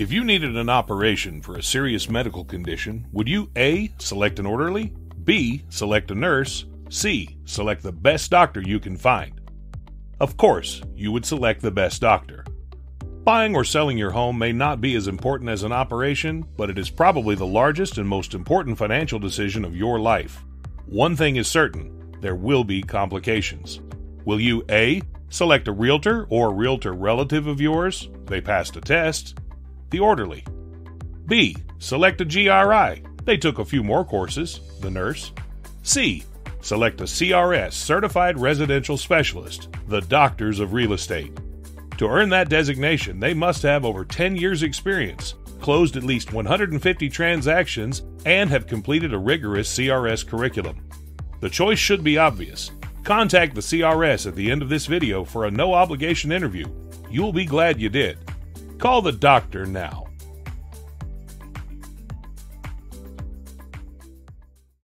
If you needed an operation for a serious medical condition, would you A. select an orderly, B. select a nurse, C. select the best doctor you can find? Of course, you would select the best doctor. Buying or selling your home may not be as important as an operation, but it is probably the largest and most important financial decision of your life. One thing is certain there will be complications. Will you A. select a realtor or a realtor relative of yours? They passed a test. The orderly. B. Select a GRI. They took a few more courses. The nurse. C. Select a CRS, Certified Residential Specialist, the doctors of real estate. To earn that designation, they must have over 10 years' experience, closed at least 150 transactions, and have completed a rigorous CRS curriculum. The choice should be obvious. Contact the CRS at the end of this video for a no obligation interview. You'll be glad you did. Call the doctor now.